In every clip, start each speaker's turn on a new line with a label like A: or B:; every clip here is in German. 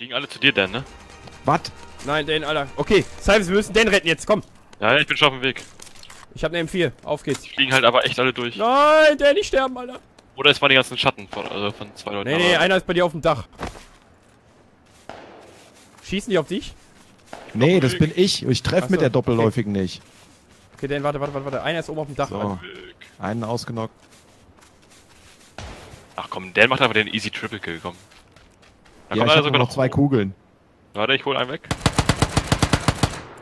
A: Fliegen alle zu dir, Dan, ne?
B: Was?
C: Nein, den, Alter. Okay, Cyrus, wir müssen den retten jetzt, komm.
A: Ja, ich bin schon auf dem Weg.
C: Ich hab eine M4, auf geht's.
A: Fliegen halt aber echt alle durch.
C: Nein, der nicht sterben, Alter.
A: Oder es waren die ganzen Schatten von, also von zwei Leuten.
C: Nee, nee, einer ist bei dir auf dem Dach. Schießen die auf dich?
B: Nee, das bin ich. Ich treffe
C: Ach
B: mit
C: so,
B: der Doppelläufigen nicht.
C: Okay, Dan, warte, warte, warte, warte. Einer ist oben auf dem Dach.
B: So,
C: Alter.
B: einen ausgenockt.
A: Ach komm, Dan macht einfach den Easy Triple Kill, komm. Da
B: Ja,
A: kommt
B: ich
A: einer sogar
B: noch zwei
A: hoch.
B: Kugeln.
A: Warte, ich hol einen weg.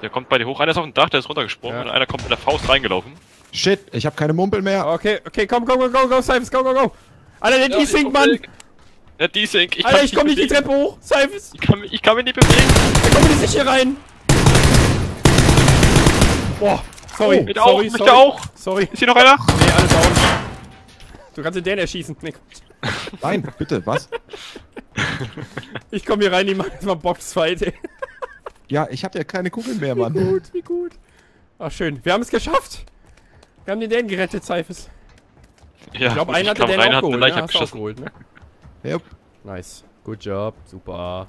A: Der kommt bei dir hoch. Einer ist auf dem Dach, der ist runtergesprungen
C: Ja.
A: und einer kommt mit der Faust reingelaufen.
B: Shit, ich habe keine Mumpel mehr.
C: Okay, okay, komm, komm, komm, go, go, Cyrus, go, go, go. Alter, der
A: Ja, ich
C: D-Sync,
A: komm
C: Mann.
A: Der D-Sync, ich
C: Alter, ich komm nicht die. Treppe hoch. Cyrus,
A: Ich kann, mich- ich kann mich nicht bewegen.
C: da kommen die nicht hier rein. Boah, sorry,
A: Mit
C: sorry,
A: auch, mit
C: sorry.
A: der auch.
C: Sorry.
A: Ist hier noch einer?
C: Nee, alle down. Du kannst den Dan erschießen. Quatsch.
B: Nein, bitte, was?
C: ich komm hier rein, die machen jetzt mal Boxfight, ey.
B: Ja, ich habe ja keine Kugeln mehr,
C: Wie
B: Mann.
C: gut, wie gut. Ach, schön. Wir haben es geschafft. Wir haben den Dan gerettet, Cyphus.
A: Ja,
C: Ich glaube, einer hatte
A: kam
C: den
A: rein,
C: auch
A: hat
C: geholt, ne? Hast geholt, ne?
B: Yep.
C: Nice. Good job. Super.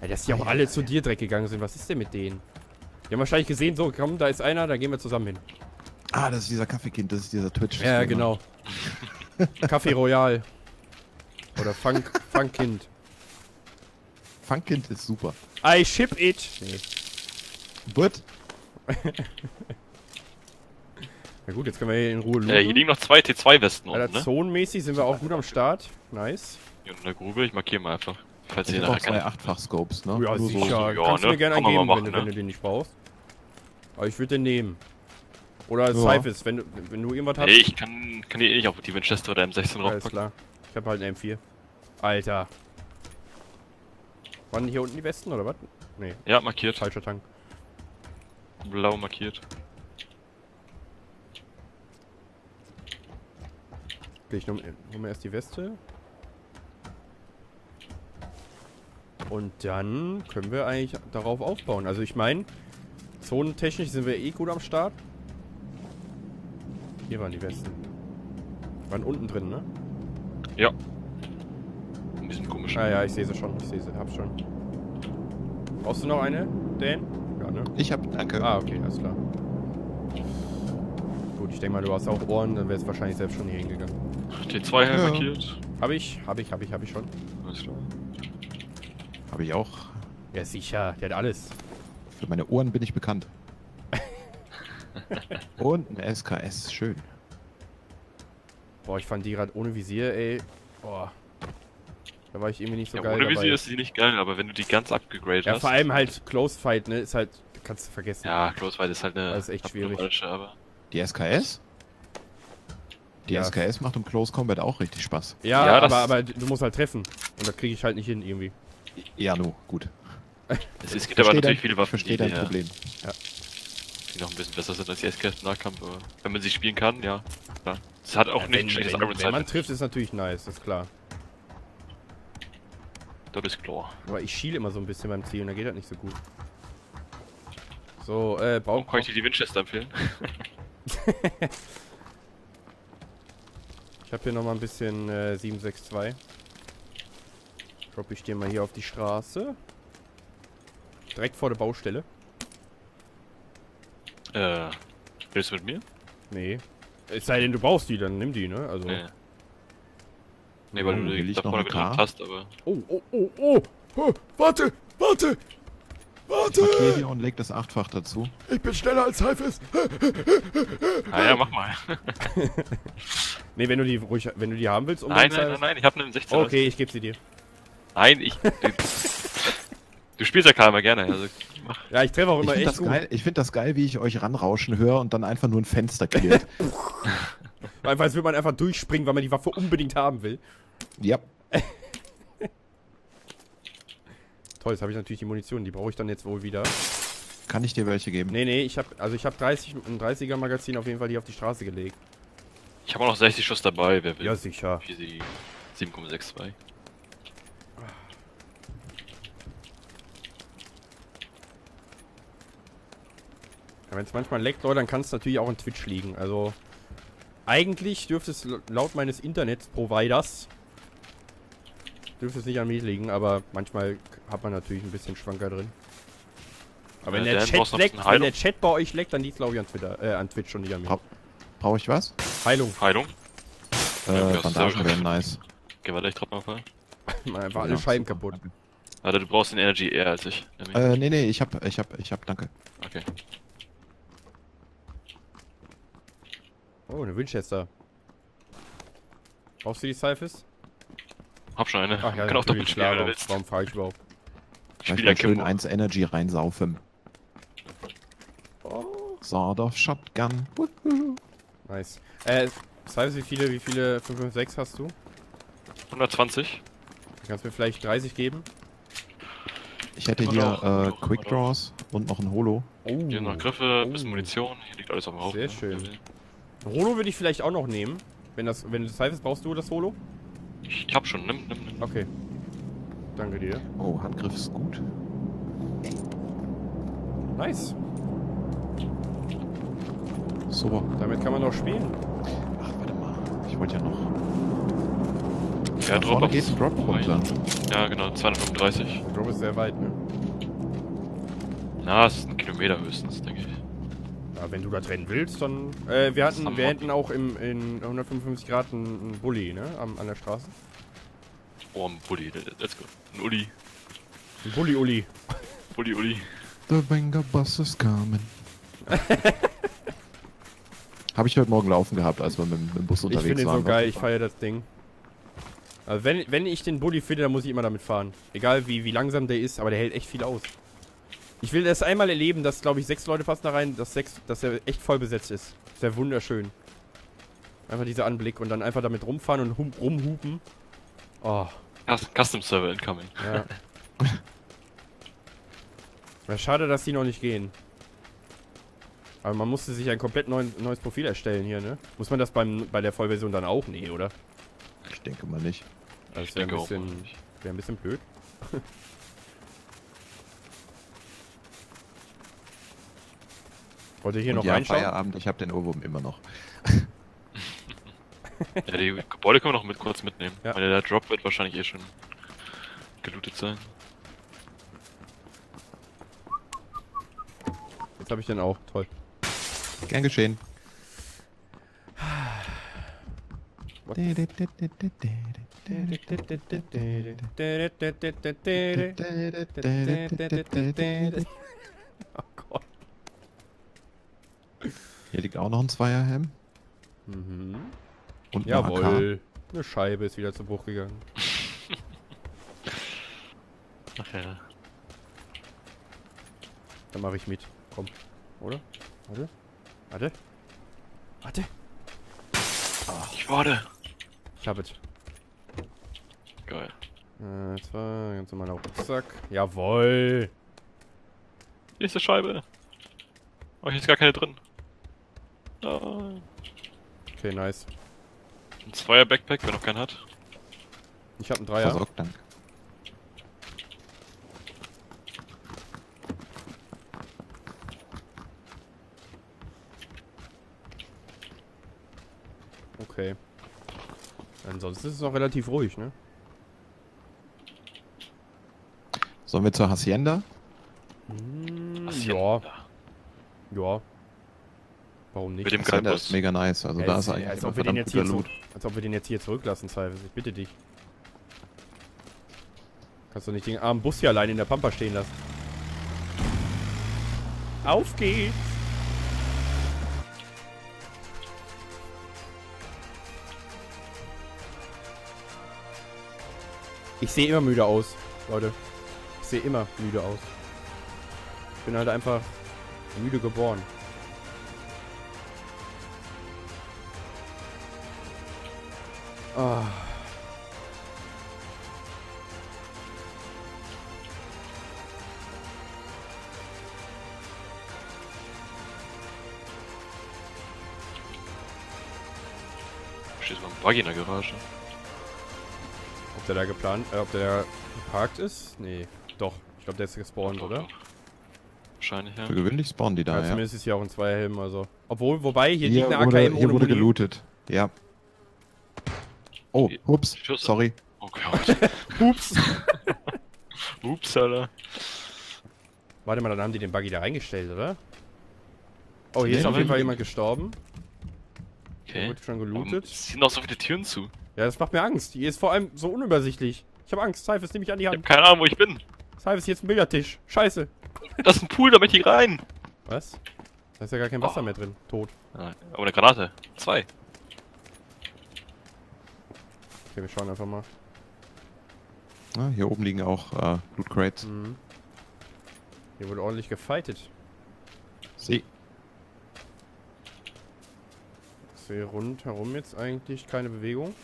C: Ja, dass die auch alle zu dir direkt gegangen sind. Was ist denn mit denen? Die haben wahrscheinlich gesehen, so, komm, da ist einer, da gehen wir zusammen hin.
B: Ah, das ist dieser Kaffeekind, das ist dieser twitch
C: Ja, genau. Café Royal. Oder Funk, Funkkind.
B: Funkkind ist super.
C: I ship it. Nee.
B: Wird?
C: Na gut, jetzt können wir hier in Ruhe
A: Äh, hier
C: looten.
A: liegen noch zwei T2-Westen unten, ne?
C: zonenmäßig sind wir auch gut am Start. Nice.
A: Hier in der Grube, ich markiere mal einfach. Falls
B: Ich
A: ihr
B: auch
A: nachher
B: zwei
A: keine...
B: Achtfach-Scopes, ne?
C: Ja,
B: Nur so.
C: sicher.
A: ja,
C: Kannst du
A: ne?
C: mir gerne eingeben,
A: mal
C: wenn, du-
A: machen,
C: wenn
A: ne?
C: du den nicht brauchst. Aber ich würde den nehmen. Oder
B: Ja.
C: Cyphus, wenn du, wenn du irgendwas hast.
A: Nee, ich kann, kann die eh nicht auf die Winchester oder M16
C: Alles
A: draufpacken.
C: klar. Ich habe halt eine M4. Alter. Waren hier unten die Westen oder was? Nee,
A: Ja, markiert.
C: falscher Tank.
A: Blau markiert.
C: Okay, ich mir erst die Weste. Und dann können wir eigentlich darauf aufbauen. Also ich meine, zonentechnisch sind wir eh gut am Start. Hier waren die Westen. Waren unten drin, ne?
A: Ja. Bisschen komisch.
C: Ah ja, ich sehe sie schon. Ich sehe sie. Hab's schon. Brauchst du noch eine, Dan? Ja, ne?
B: Ich habe, danke.
C: Ah, okay, alles klar. Gut, ich denke mal, du hast auch Ohren, dann wärst wahrscheinlich selbst schon hier hingegangen.
A: T2
B: Ja.
A: markiert.
C: Hab ich, hab ich, hab ich, hab ich schon.
A: Alles klar.
B: Habe ich auch.
C: Ja, sicher, der hat alles.
B: Für meine Ohren bin ich bekannt. Und ein SKS, schön.
C: Boah, ich fand die gerade ohne Visier, ey. Boah. Da war ich irgendwie nicht so
A: Ja,
C: geil
A: ohne. Visier ist sie nicht geil, aber wenn du die ganz abgegradet
C: ja,
A: hast.
C: vor allem halt Close Fight, ne, ist halt, kannst du vergessen.
A: Ja, Close Fight ist halt eine.
C: Das ist echt schwierig.
A: Aber
B: Die SKS? Die
C: Ja.
B: SKS macht im Close Combat auch richtig Spaß.
C: Ja,
A: Ja, das-
C: aber, aber du musst halt treffen. Und das kriege ich halt nicht hin, irgendwie.
B: Ja, nu, gut.
A: es, es gibt aber natürlich
B: dein-
A: viele
B: ich
A: Waffen,
B: verstehe
A: die,
B: dein
A: die,
B: Problem.
A: die noch ein bisschen besser sind als die SKS im Nahkampf. Aber wenn man sie spielen kann, ja. Klar. Es hat auch
C: Ja,
A: nicht
C: wenn,
A: ein schlechtes
C: wenn, wenn man trifft, ist natürlich nice, ist klar.
A: Das ist klar.
C: Aber ich schiele immer so ein bisschen beim Zielen, da geht das nicht so gut. So, äh,
A: Warum
C: Bauch.
A: kann ich dir die Winchester empfehlen?
C: Ich habe hier nochmal ein bisschen äh, 762. Drop ich dir mal hier auf die Straße. Direkt vor der Baustelle.
A: Äh. Willst du mit mir?
C: Nee. Es sei denn, du brauchst die, dann nimm die, ne? Also.
A: Nee. Nee, weil
B: Oh,
A: du
B: will
A: die
B: ich
A: da vorne gedrückt hast, aber.
C: Oh, oh, oh, oh! oh warte! Warte!
B: Ich markiere hier und leg das Achtfach dazu.
C: Ich bin schneller als Haifis!
A: Ah ja, mach mal.
C: Nee, wenn du die ruhig, wenn du die haben willst, um
A: nein, nein, nein, nein, ich hab einen 16
C: Okay, ich gebe sie dir.
A: Nein, ich. Du, du spielst ja Karl mal gerne. Also, mach.
C: Ja, ich treffe auch
B: Ich
C: immer
B: finde
C: echt
B: das,
C: gut.
B: geil, ich find das geil, wie ich euch ranrauschen höre und dann einfach nur ein Fenster killt.
C: Einfach als würde man einfach durchspringen, weil man die Waffe unbedingt haben will.
B: ja.
C: Toll, jetzt habe ich natürlich die Munition, die brauche ich dann jetzt wohl wieder.
B: Kann ich dir welche geben?
C: Nee, nee, ich habe also ich habe 30 ein 30er Magazin auf jeden Fall hier auf die Straße gelegt.
A: Ich habe auch noch 60 Schuss dabei, wer will.
C: Ja, sicher.
A: Für sie 7,62.
C: Ja, Wenn es manchmal leckt, Leute, dann kann es natürlich auch in Twitch liegen. Also eigentlich dürfte es laut meines Internetproviders dürfte es nicht an mir liegen, aber manchmal hat man natürlich ein bisschen Schwanker drin. Aber wenn
A: Äh,
C: der Chat leckt, wenn der Chat bei euch leckt, dann liegt glaube ich an Twitter, äh, an Twitch und nicht an mir.
B: Hab- Brauche ich was?
C: Heilung.
A: Heilung. Ja,
B: Äh,
A: das
B: Bandagen wären nice.
A: Geh weiter, ich trab mal voll.
C: Einfach alle
B: Ja,
C: Scheiben kaputt.
A: Alter, du brauchst den Energy eher als ich.
B: Äh, nee, nee, ich hab, ich hab, ich hab, danke.
A: Okay.
C: Oh, eine Winchester. Brauchst du die Cyphers?
A: Hab schon eine.
C: Ach ja,
A: Kann auch doppelt spielen, wenn du
C: warum,
A: willst.
C: warum frage ich überhaupt?
A: Ich
B: Gleich
A: spiele
B: mal
A: ein
B: schön
A: Kimbo.
B: 1 Energy reinsaufen.
C: Oh.
B: Sword of Shotgun.
C: Nice. Äh, Cyphers, wie viele, wie viele 556 hast du?
A: 120.
C: Kannst du mir vielleicht 30 geben?
B: Ich hätte hier
A: noch,
B: äh,
A: noch,
B: Quick
A: noch.
B: Draws und noch ein Holo.
C: Oh.
A: Hier noch Griffe,
C: Oh.
A: bisschen Munition. Hier liegt alles auf dem Haufen.
C: Sehr
A: ne?
C: schön. Holo würde ich vielleicht auch noch nehmen. Wenn das, wenn du Cyphers brauchst du das Holo?
A: Ich hab schon. Nimm, nimm, nimm.
C: Okay. Danke dir.
B: Oh, Handgriff ist gut.
C: Nice.
B: So.
C: Damit kann man doch spielen.
B: Ach, warte mal. Ich wollte ja noch.
A: Ja,
B: Da vorne geht ein Drop runter.
A: Ja, genau. 235.
C: Der Drop ist sehr weit, ne?
A: Na, es ist ein Kilometer höchstens, denke ich.
C: Ja, wenn du da trennen willst, dann. Äh, wir hatten, wir hätten auch im, in 155 Grad einen, einen Bulli, ne? Am, an der Straße.
A: Oh, ein Bulli. Let's go. Ein Uli.
C: Ein Bulli-Uli.
A: Bulli, Uli.
B: The Banger Bus is coming. Habe ich heute Morgen laufen gehabt, als wir mit, mit dem Bus
C: Ich
B: unterwegs
C: finde den
B: waren.
C: so geil, ich feiere das Ding. Also wenn, wenn ich den Bulli finde, dann muss ich immer damit fahren. Egal wie, wie langsam der ist, aber der hält echt viel aus. Ich will das einmal erleben, dass, glaube ich, sechs Leute passen da rein, dass, sechs, dass er echt voll besetzt ist. Das wäre wunderschön. Einfach dieser Anblick und dann einfach damit rumfahren und hum, rumhupen. Oh,
A: Cus- Custom Server incoming.
C: ja. ja. Schade, dass die noch nicht gehen. Aber man musste sich ein komplett neuen, neues Profil erstellen hier, ne? Muss man das beim, bei der Vollversion dann auch? Nee, oder?
B: Ich denke mal nicht.
C: Das
A: Ich
C: wäre ein,
A: denke auch
C: bisschen-
A: mal nicht.
C: wär ein bisschen blöd. Wollt ihr hier
B: Und
C: noch
B: ja,
C: reinschauen?
B: Feierabend, ich habe den Ohrwurm immer noch.
A: Ja, die Gebäude können wir noch mit kurz mitnehmen.
C: Ja.
A: Weil der Drop wird wahrscheinlich eh schon gelootet sein.
C: Jetzt habe ich den auch. Toll.
B: Gern geschehen.
C: Oh Gott.
B: Hier liegt auch noch ein Zweierhelm.
C: Mhm.
B: Und eine AK.
C: Jawohl. Eine Scheibe ist wieder zu Bruch gegangen.
A: Ach ja.
C: Dann mache ich mit. Komm. Oder? Warte. Warte. Warte.
A: Ich warte.
C: Ich hab es.
A: Geil.
C: Äh, zwei, ganz normaler Rucksack. Jawohl.
A: Nächste Scheibe. Oh, hier ist gar keine drin.
C: Okay, nice.
A: Ein Zweier Backpack, wer noch keinen hat.
C: Ich hab einen Dreier.
B: Versorgt, dank.
C: Okay. Ansonsten ist es noch relativ ruhig, ne?
B: Sollen wir zur Hacienda?
C: Hm,
A: Was
C: ja, ja. Warum nicht?
A: Mit dem Geilbus.
B: ist mega nice. Also
C: Ja,
B: da
C: es-
B: ist eigentlich
C: als, ob wir den jetzt hier zu, als ob wir den jetzt hier zurücklassen, Cyrus. Ich bitte dich. Kannst du nicht den armen Bus hier allein in der Pampa stehen lassen. Auf geht's! Ich sehe immer müde aus, Leute. Ich sehe immer müde aus. Ich bin halt einfach müde geboren. Ah.
A: Steht so ein Buggy in der Garage.
C: Ob der da geplant, äh, ob der geparkt ist? Nee, doch. Ich glaube, der ist gespawnt,
A: Doch,
C: oder?
A: doch. Wahrscheinlich, ja.
B: Für gewöhnlich spawnen die da, ja.
C: zumindest ist hier auch ein Zweierhelm, also. Obwohl, wobei, hier,
B: Hier
C: liegt eine
B: wurde,
C: AKM
B: hier
C: ohne
B: wurde gelootet. Ja. Oh, ups,
A: Schüsse.
B: sorry.
A: Okay. Gott.
C: Ups.
A: Ups, Alter.
C: Warte mal, dann haben die den Buggy da reingestellt, oder? Oh, hier
B: Nee,
C: ist auf jeden Fall
A: aber-
C: jemand gestorben.
A: Okay.
C: wird schon gelootet.
A: Es sind noch so viele Türen zu.
C: Ja, das macht mir Angst. Hier ist vor allem so unübersichtlich. Ich habe Angst. Cyphers, nimm mich an die
A: Ich hab
C: Hand.
A: keine Ahnung, wo ich bin.
C: Cyphers, hier ist ein Billardtisch. Scheiße.
A: Das ist ein Pool, da möchte ich rein.
C: Was? Da ist ja gar kein Wasser
A: Oh.
C: mehr drin. Tot.
A: Ah, Aber eine Granate. Zwei.
C: Okay, wir schauen einfach mal.
B: Ah, hier oben liegen auch äh, Loot Crates.
C: Mhm. Hier wurde ordentlich gefightet.
B: Sie.
C: Ich sehe rundherum jetzt eigentlich keine Bewegung.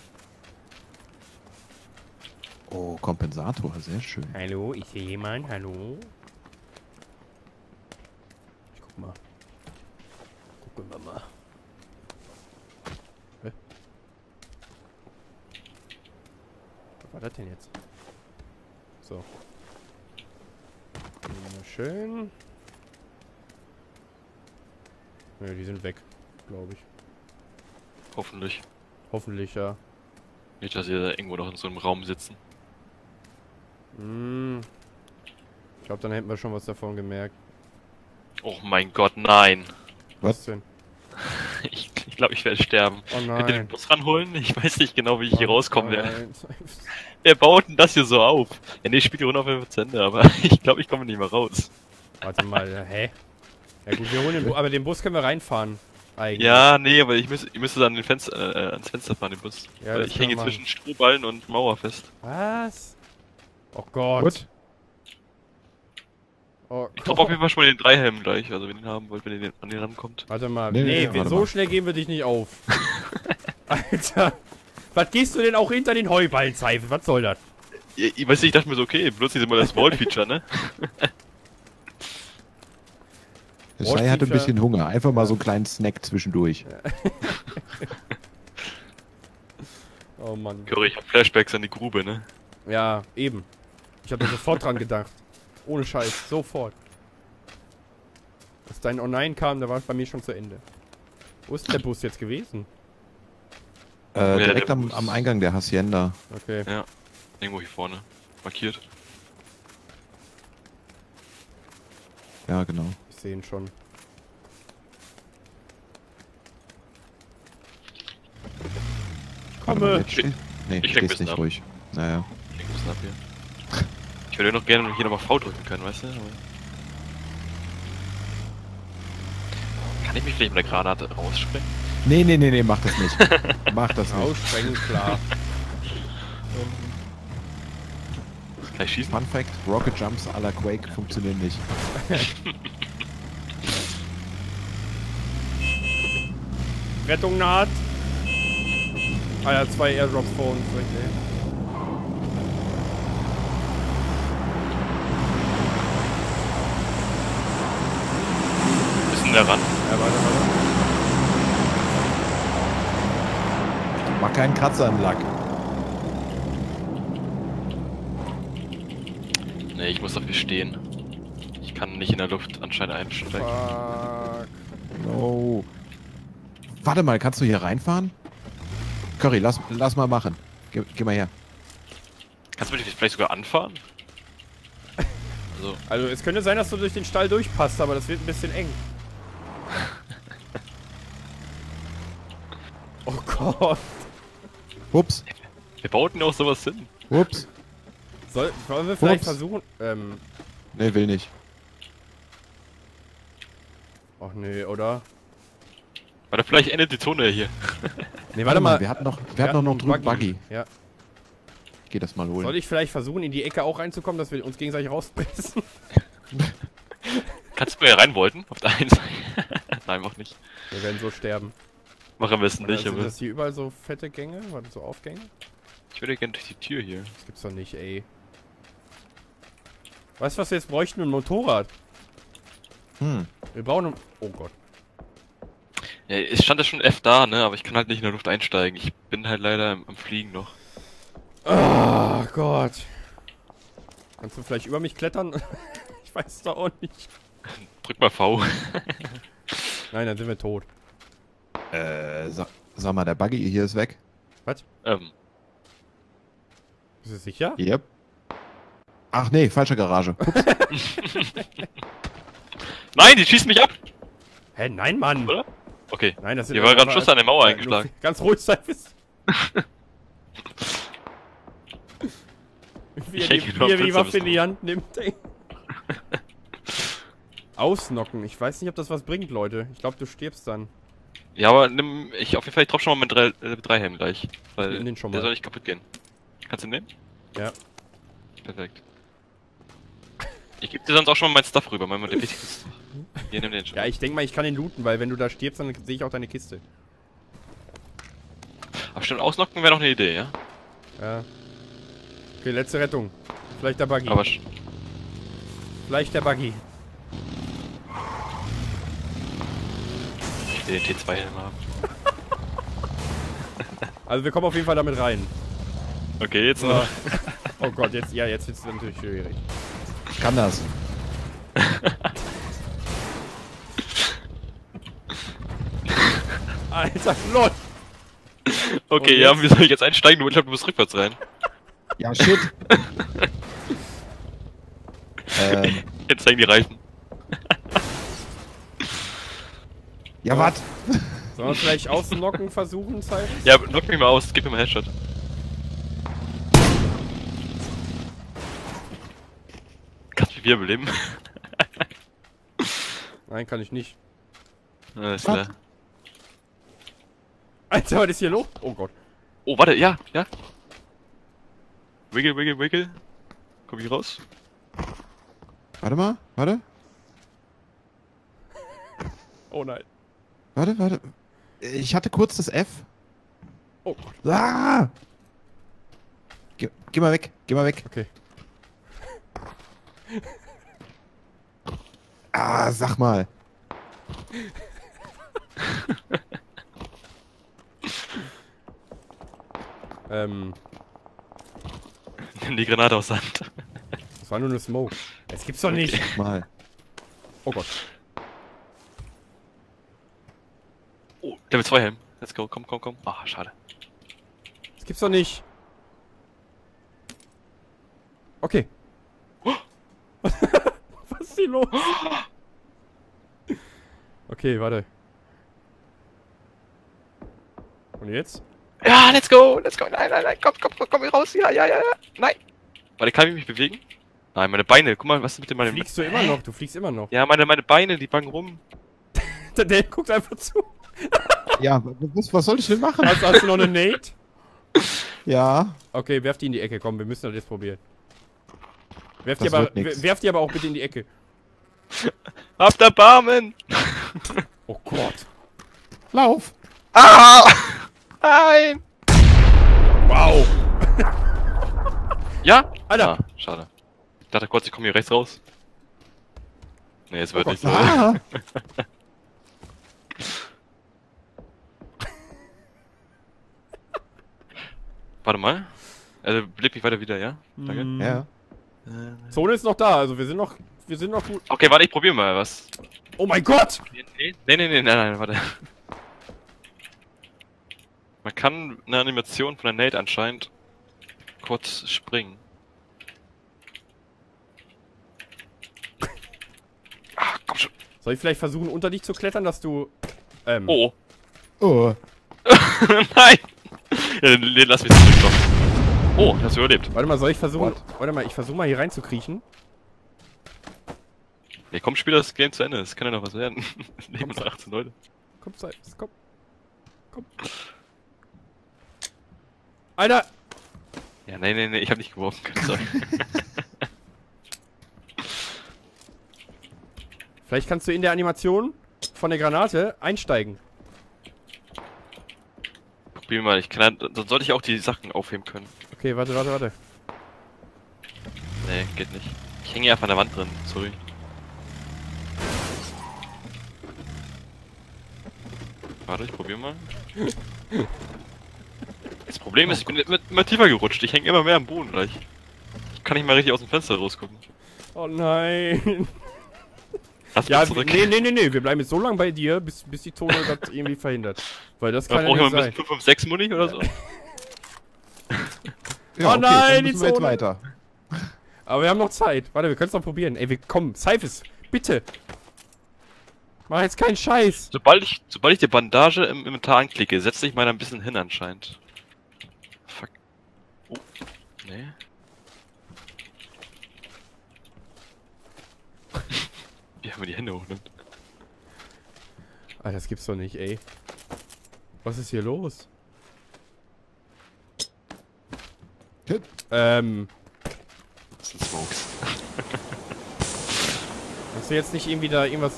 B: Oh, Kompensator, sehr schön.
C: Hallo, ich sehe jemanden. Hallo. Ich guck mal. Gucken wir mal. Hä? Was war das denn jetzt? So. Immer schön. Ne, die sind weg, glaube ich.
A: Hoffentlich.
C: Hoffentlich, ja.
A: Nicht, dass ihr da irgendwo noch in so einem Raum sitzen.
C: Hm. Ich glaube, dann hätten wir schon was davon gemerkt.
A: Oh mein Gott, nein.
B: Was?
C: denn?
A: Ich, glaube, ich werde sterben.
C: Oh
A: Könnt ihr den
C: nein.
A: Bus ranholen? Ich weiß nicht genau, wie ich hier
C: Oh
A: rauskommen werde.
C: nein.
A: Wer baut denn das hier so auf? Ja, nee, ich spiele die Runde auf jeden Fall zu Ende, aber ich glaube, ich komme nicht mehr raus.
C: Warte mal, hä? Ja gut, wir holen den Bus, aber den Bus können wir reinfahren. Eigentlich.
A: Ja, nee, aber ich müsste, ich müsste dann den Fenster, äh, ans Fenster fahren, den Bus.
C: Ja,
A: ich hänge zwischen Strohballen und Mauer fest.
C: Was? Oh Gott.
B: Gut.
C: Oh
A: Ich droppe auf jeden Fall schon mal den Dreihelm gleich, also wenn ihr den haben wollt, wenn ihr den, an den rankommt.
C: Warte mal.
B: Nee,
C: Nee,
B: nee,
C: wir-
B: warte
C: so
B: mal.
C: schnell geben wir dich nicht auf. Alter. Was gehst du denn auch hinter den Heuballen, Seife? Was soll das?
A: Ich, ich weiß nicht, ich dachte mir so, okay, benutze ich mal das Wall-Feature, ne?
B: Der Shai hatte ein bisschen Hunger. Einfach mal so einen kleinen Snack zwischendurch.
C: Oh Mann.
A: Curry, ich hab Flashbacks an die Grube, ne?
C: Ja, eben. Ich habe da sofort dran gedacht. Ohne Scheiß, sofort. Als dein Online kam, da war es bei mir schon zu Ende. Wo ist der Bus jetzt gewesen?
B: Äh,
A: Ja,
B: direkt am, am Eingang der Hacienda.
C: Okay.
A: Irgendwo hier vorne. Markiert.
B: Ja, genau.
C: Ich sehe ihn schon.
B: Mal,
C: Komme.
B: jetzt steh- Nee,
A: ich ein bisschen
B: nicht
A: ab.
B: ruhig. Naja.
A: Ich ein bisschen ab hier. Ich würde noch gerne hier nochmal V drücken können, weißt du? Aber Kann ich mich vielleicht mit der Granate rausspringen?
B: Nee, nee, nee, nee, mach das nicht. mach das nicht.
C: Aussprengen, klar.
A: Gleich schießen?
B: Fun Fact, Rocket Jumps à la Quake funktionieren nicht.
C: Rettung naht. Ah ja, zwei Airdrops vor uns. Okay.
A: Näher ran.
C: Ja, warte, warte.
B: Mach keinen Kratzer im Lack.
A: Nee, ich muss dafür stehen. Ich kann nicht in der Luft anscheinend einsteigen.
C: Fuck.
B: No. Warte mal, kannst du hier reinfahren? Curry, lass, lass mal machen. Geh, geh mal her.
A: Kannst du mich vielleicht sogar anfahren? Also,
C: Also es könnte sein, dass du durch den Stall durchpasst, aber das wird ein bisschen eng. Oh Gott.
B: Ups,
A: wir bauten ja auch sowas hin.
B: ups.
C: Soll, wollen wir vielleicht
B: Ups.
C: versuchen? Ähm.
B: Nee, will nicht.
C: Ach nee, oder?
A: Oder vielleicht endet die Zone ja hier.
C: Nee,
B: Warte mal, wir hatten noch, wir hatten noch,
C: einen
B: drüben Buggy.
C: Ja.
B: Ich geh das mal holen.
C: Soll ich vielleicht versuchen, in die Ecke auch reinzukommen, dass wir uns gegenseitig rauspressen?
A: Kannst du mir rein wollten? Auf der einen Seite. Nein, mach nicht.
C: Wir werden so sterben.
A: Mach am besten nicht,
C: sind
A: aber
C: das hier überall so fette Gänge? Warte, so Aufgänge?
A: ich würde gerne durch die Tür hier.
C: Das gibt's doch nicht, ey. Weißt du, was wir jetzt bräuchten? Ein Motorrad.
B: Hm.
C: Wir brauchen ein... Oh Gott.
A: Ja, es stand ja schon F da, ne? Aber ich kann halt nicht in der Luft einsteigen. Ich bin halt leider am, am Fliegen noch.
C: Oh Gott. Kannst du vielleicht über mich klettern? ich weiß doch auch nicht.
A: Drück mal V.
C: Nein, dann sind wir tot.
B: Äh, sa sag mal, der Buggy hier ist weg.
C: Was?
A: ähm,
C: Ist es sicher?
B: Yep. Ach nee, falsche Garage. Ups.
A: Nein, die schießen mich ab!
C: Hä, nein, Mann.
A: Oder? Okay.
C: Nein, das sind
A: Hier war gerade Schuss an der Mauer
C: Ja,
A: eingeschlagen.
C: nur Ganz ruhig sein. bis- wie er die, wie er die Waffe in die Hand nimmt, ey. Ausnocken. Ich weiß nicht, ob das was bringt, Leute. Ich glaube, du stirbst dann.
A: Ja, aber nimm, ich auf jeden Fall, ich drauf schon mal mit drei, äh, drei Helm gleich. Weil
C: Nimm den schon
A: der
C: mal.
A: soll nicht kaputt gehen. Kannst du den nehmen?
C: Ja.
A: Perfekt. Ich geb dir sonst auch schon mal mein Stuff rüber, mein Stuff. Hier, nimm den schon.
C: Ja, ich denke mal, ich kann den looten, weil wenn du da stirbst, dann sehe ich auch deine Kiste.
A: Aber stimmt, ausnocken wäre noch eine Idee, ja?
C: Ja. Okay, letzte Rettung. Vielleicht der Buggy.
A: Aber
C: Vielleicht der Buggy.
A: Ich will den T2-Helm haben.
C: Also wir kommen auf jeden Fall damit rein.
A: Okay, jetzt noch.
C: Oh Gott, jetzt, ja, jetzt wird's natürlich schwierig.
B: Ich kann das.
C: Alter, lol.
A: Okay, ja,
C: jetzt?
A: wie soll ich jetzt einsteigen? Du, ich glaube, du musst rückwärts rein.
B: Ja, shit. ähm,
A: Jetzt zeigen die Reifen.
B: Ja, wat?
C: Sollen wir es vielleicht ausnocken versuchen, Cyrus?
A: Ja, knock mich mal aus, gib mir mal Headshot. Kannst du mich wiederbeleben?
C: Nein, kann ich nicht.
A: Alles klar.
C: Alter, was ist hier los? Oh Gott.
A: Oh, warte, ja, ja. Wiggle, wiggle, wiggle. Komm ich raus?
B: Warte mal, warte.
C: Oh nein.
B: Warte, warte. Ich hatte kurz das F.
C: Oh Gott.
B: Ah! Geh, geh mal weg, geh mal weg.
C: Okay.
B: Ah, sag mal.
C: Ähm,
A: Nimm die Granate aus Hand.
C: das war nur eine Smoke. Das gibt's doch nicht.
B: Sag mal.
C: Oh Gott.
A: Level 2 Helm. Let's go, komm, komm, komm. Ah, schade.
C: Das gibt's doch nicht. Okay. Was ist hier los? Okay, warte. Und jetzt?
A: Ja, let's go, let's go. Nein, nein, nein, komm, komm, komm, komm hier raus. Ja, ja, ja, ja. Nein. Warte, kann ich mich bewegen? Nein, meine Beine. Guck mal, was ist mit dem meinen
C: Fliegst du immer noch? Du fliegst immer noch.
A: Ja, meine, meine Beine, die bangen rum.
C: Der Dave guckt einfach zu.
B: Ja, was, was soll ich denn machen?
C: Hast, hast du noch eine Nate?
B: Ja.
C: Okay, werf die in die Ecke. Komm, wir müssen das jetzt probieren. Werf die, aber, werf die aber auch bitte in die Ecke.
A: Habt Erbarmen!
C: Oh Gott.
B: Lauf.
A: Ah! Nein!
C: Wow.
A: Ja?
C: Alter.
A: Ah, schade. Ich dachte kurz, ich komme hier rechts raus. Nee, es wird
C: Oh
A: nicht so.
B: Ah.
A: Warte mal. Also, beleb mich weiter wieder, ja? Danke.
C: Hm.
B: Ja.
C: Zone ist noch da, also wir sind noch, wir sind noch gut.
A: Okay, warte, ich probiere mal was.
C: Oh mein Gott!
A: Nee, nee, nee, nee, nein, nein, warte. Man kann eine Animation von der Nate anscheinend kurz springen. Ah, komm schon.
C: Soll ich vielleicht versuchen, unter dich zu klettern, dass du. Ähm,
A: Oh.
B: Oh.
A: Nein! Ja, den, den lass mich zurückkommen. Oh, hast du überlebt.
C: Warte mal, soll ich versuchen. Warte mal, ich versuche mal hier rein zu kriechen.
A: Ja, komm, spiel das Game zu Ende. Das kann ja noch was werden. Es leben noch 18 Leute.
C: Komm, komm. Komm. Alter!
A: Ja, nee, nee, nee, ich hab nicht geworfen. Sorry.
C: Vielleicht kannst du in der Animation von der Granate einsteigen.
A: Probier mal, ich kann ja, dann sollte ich auch die Sachen aufheben können.
C: Okay, warte, warte, warte.
A: Nee, geht nicht. Ich hänge ja an der Wand drin, sorry. Warte, ich probier mal. Das Problem ist, ich bin immer, immer tiefer gerutscht. Ich hänge immer mehr am Boden gleich. Ich kann nicht mal richtig aus dem Fenster rausgucken.
C: Oh nein.
A: Lass
C: Ja,
A: zurück.
C: nee, nee, nee, nee. Wir bleiben jetzt so lange bei dir, bis, bis die Zone das irgendwie verhindert. Weil das
A: Da
C: kann ja
A: ich
C: nicht
A: mal ein
C: sein.
A: bisschen 556 Muni oder so.
C: Oh
B: okay,
C: nein,
B: dann
C: die
B: müssen wir jetzt
C: Zone.
B: weiter.
C: Aber wir haben noch Zeit. Warte, wir können es noch probieren. Ey, wir kommen. Cyphers, bitte. Mach jetzt keinen Scheiß.
A: Sobald ich, sobald ich die Bandage im Inventar anklicke, setzt sich meiner ein bisschen hin anscheinend. Fuck. Oh. Nee. Haben wir die Hände hochnimmt.
C: Alter, das gibt's doch nicht, ey. Was ist hier los?
B: Hit.
C: Ähm,
A: Das sind Smokes.
C: hast du jetzt nicht irgendwie da irgendwas...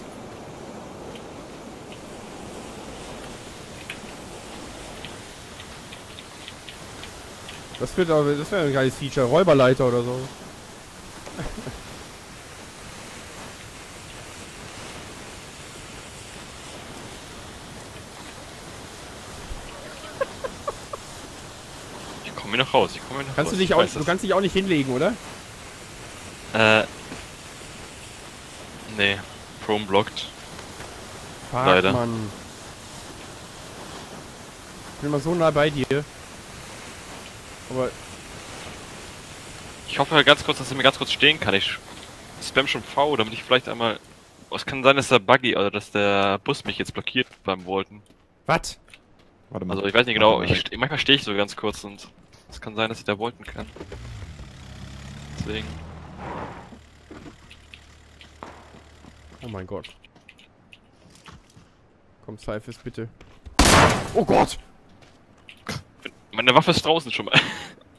C: Das wird aber, das wäre ein geiles Feature. Räuberleiter oder so.
A: Ich komme hier noch raus, ich komme hier noch
C: Kannst du dich
A: ich
C: auch, du kannst dich auch nicht hinlegen, oder?
A: Äh. Nee. Chrome blockt.
C: Fuck,
A: Leider.
C: Mann. Ich bin mal so nah bei dir. Aber
A: Ich hoffe ganz kurz, dass er mir ganz kurz stehen kann. Ich spam schon V, damit ich vielleicht einmal. Oh, es kann sein, dass der Buggy oder dass der Bus mich jetzt blockiert beim Volten.
C: was?
B: Warte mal.
A: Also ich weiß nicht genau, ich, manchmal stehe ich so ganz kurz und es kann sein, dass ich da Volten kann. Deswegen.
C: Oh mein Gott. Komm, Cyphers, bitte. Oh Gott!
A: Meine Waffe ist draußen schon mal.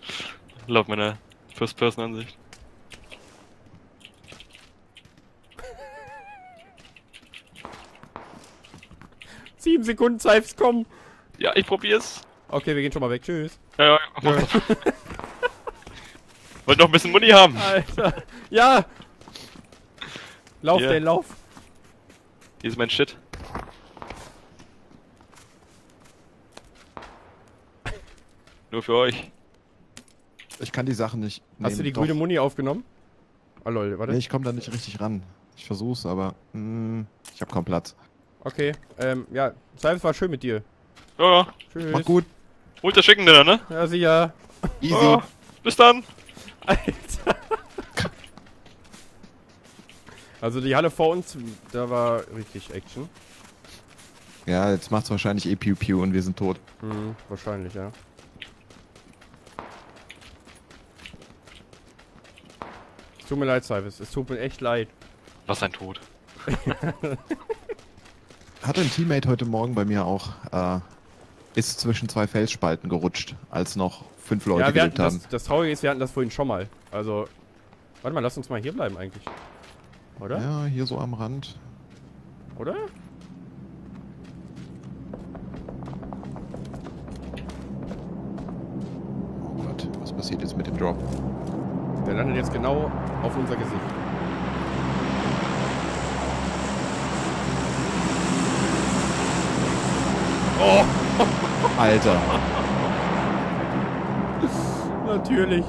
A: Laut meiner First-Person-Ansicht.
C: Sieben Sekunden, Cyphers, komm!
A: Ja, ich probier's.
C: Okay, wir gehen schon mal weg. Tschüss.
A: Ja, ja, mal. Wollt noch ein bisschen Muni haben.
C: Alter. Ja! Lauf,
A: Hier.
C: den lauf.
A: Hier ist mein Shit. Nur für euch.
B: Ich kann die Sachen nicht.
C: Hast du die
B: Doch.
C: grüne Muni aufgenommen? Ah lol, warte.
B: Nee, ich komme da nicht richtig ran. Ich versuch's, aber mh, ich habe kaum Platz.
C: Okay, ähm, ja, Cyphers war schön mit dir.
A: Ja, ja.
C: Tschüss.
B: Mach gut.
A: Holt das Schicken denn, ne?
C: Ja, sicher.
B: Easy.
A: Ja, bis dann.
C: Alter. Also die Halle vor uns, da war richtig Action.
B: Ja, jetzt macht's wahrscheinlich eh Piu Piu und wir sind tot.
C: Hm, wahrscheinlich, ja. Es tut mir leid, Cyphers. Es tut mir echt leid.
A: Was ein Tod.
B: Hatte ein Teammate heute Morgen bei mir auch, äh, ist zwischen zwei Felsspalten gerutscht, als noch fünf Leute
C: ja,
B: gelebt haben.
C: das, das Traurige ist, wir hatten das vorhin schon mal. Also, warte mal, lass uns mal hier bleiben eigentlich. Oder?
B: Ja, hier so am Rand.
C: Oder?
B: Oh Gott, was passiert jetzt mit dem Drop?
C: Der landet jetzt genau auf unser Gesicht. Oh,
B: Alter.
C: natürlich.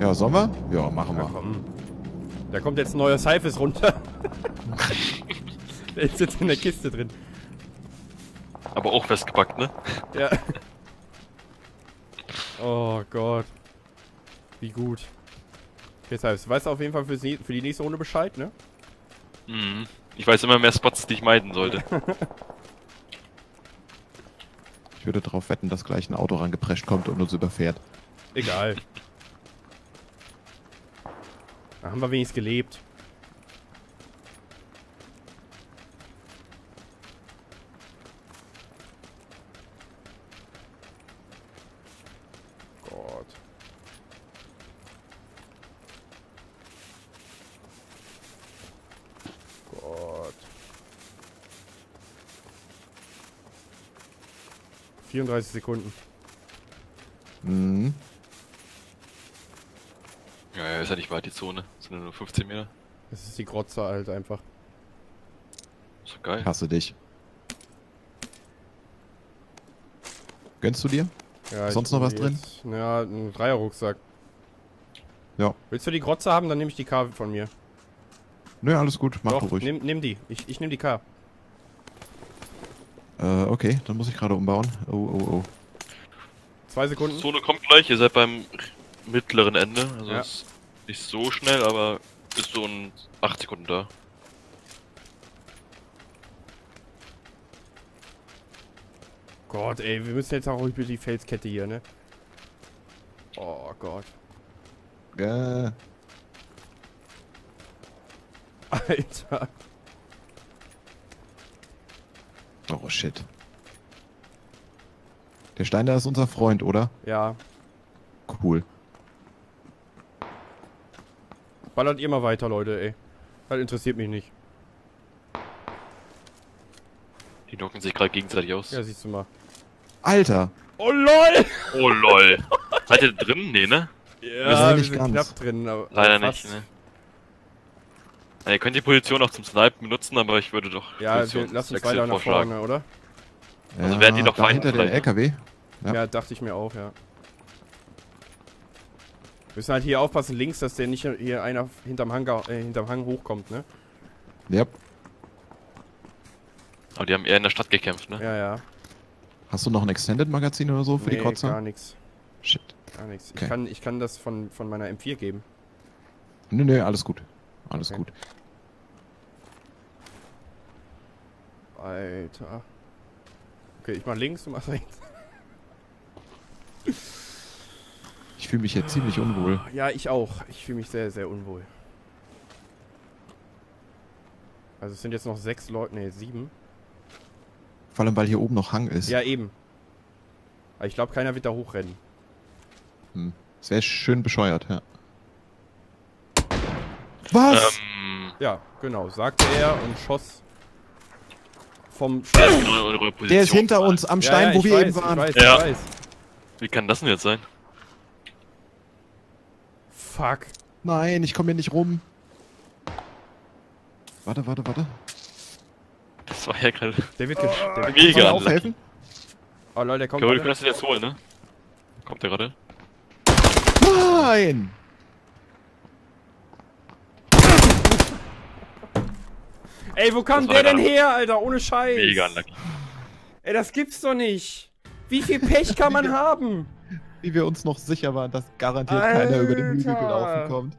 B: Ja, sollen wir? Ja, machen
C: Ja,
B: wir.
C: komm. Da kommt jetzt ein neuer Cyphers runter. der ist jetzt in der Kiste drin.
A: Aber auch festgepackt, ne?
C: Ja. Oh Gott. Wie gut. Okay, Cyphers, weißt du auf jeden Fall fürs nä- für die nächste Runde Bescheid, ne?
A: Mhm. Ich weiß immer mehr Spots, die ich meiden sollte.
B: Ich würde darauf wetten, dass gleich ein Auto rangeprescht kommt und uns überfährt.
C: Egal. Da haben wir wenigstens gelebt. Gott. Gott. 34 Sekunden.
B: Mhm.
A: ja, ja, ist ja nicht weit die Zone. Das sind nur 15 Meter.
C: Das ist die Grotze halt einfach.
A: Ist doch geil.
B: Hasse dich. Gönnst du dir?
C: Ja,
B: Sonst noch was drin?
C: jetzt- Ja, ein Dreier-Rucksack.
B: Ja.
C: Willst du die Grotze haben, dann nehme ich die K von mir.
B: Nö, alles gut, mach du
C: Doch,
B: ruhig.
C: nimm, nimm die. Ich, ich nehme die K.
B: Äh, okay, dann muss ich gerade umbauen. Oh, oh, oh.
C: Zwei Sekunden.
A: Zone kommt gleich, ihr seid beim mittleren Ende. Also
C: Ja.
A: ist nicht so schnell, aber ist so in 8 Sekunden da.
C: Gott, ey, wir müssen jetzt auch über die Felskette hier, ne? Oh Gott.
B: Äh,
C: Alter.
B: Oh shit. Der Stein da ist unser Freund, oder?
C: Ja.
B: Cool.
C: Ballert ihr mal weiter, Leute, ey. Das interessiert mich nicht.
A: Die knocken sich gerade gegenseitig aus.
C: Ja, siehst du mal.
B: Alter!
C: Oh lol!
A: Oh lol. Seid ihr drin? Nee, ne?
C: Ja, wir
B: nicht
C: sind
B: ganz.
C: knapp drin, aber
A: Leider
C: fast.
A: nicht, ne? Ja, ihr könnt die Position auch zum Snipen benutzen, aber ich würde doch
C: Ja, wir,
A: Positionswechsel
C: lass uns weiter nach vorne, oder?
A: Also werden die doch
B: da
A: fein
B: hinter den? LKW.
C: Ja.
B: Ja.
C: dachte ich mir auch, ja. Wir müssen halt hier aufpassen, links, dass der nicht hier einer hinterm, Hangar, äh, hinterm Hang hochkommt, ne?
B: Yep.
A: Aber die haben eher in der Stadt gekämpft, ne?
C: Ja, ja.
B: Hast du noch ein Extended-Magazin oder so für die
C: Nee,
B: Kotze?
C: gar nichts.
B: Shit.
C: Gar nichts. Ich,
B: Okay.
C: kann, ich kann das von, von meiner M4 geben.
B: Nö, nö, alles gut. Alles
C: Okay.
B: gut.
C: Alter. Okay, ich mach links, du machst rechts.
B: Ich fühle mich hier ziemlich unwohl.
C: Ja, ich auch. Ich fühle mich sehr, sehr unwohl. Also es sind jetzt noch sechs Leute, ne, sieben.
B: Vor allem, weil hier oben noch Hang ist.
C: Ja, eben. Aber ich glaube, keiner wird da hochrennen.
B: Hm. Sehr schön bescheuert, ja. Was?
A: Ähm,
C: Ja, genau, sagte er und schoss vom Stein.
A: ist genau in Position?
B: Der ist hinter uns am Stein,
C: ja, ja,
B: wo wir
C: weiß,
B: eben waren.
C: Ich weiß,
A: Ja.
C: ich weiß.
A: Wie kann das denn jetzt sein?
C: Fuck.
B: Nein, ich komme hier nicht rum. Warte, warte, warte.
A: Das war ja gerade.
C: Der wird, ge der wird
A: Mega.
B: Aufhelfen?
C: Oh Leute, der kommt
A: Cool, du kannst ihn jetzt holen, ne? Kommt der gerade?
B: Nein!
C: Ey, wo kam der denn her, Alter? Ohne Scheiß.
A: Mega unlucky.
C: Ey, das gibt's doch nicht. Wie viel Pech kann man haben?
B: Wie wir uns noch sicher waren, dass garantiert keiner über den Hügel
C: Alter.
B: gelaufen kommt.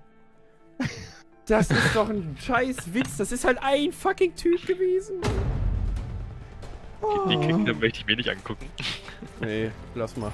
C: Das ist doch ein scheiß Witz. Das ist halt ein fucking Typ gewesen.
A: Die Kinder möchte ich mir nicht angucken.
C: Nee, lass mal.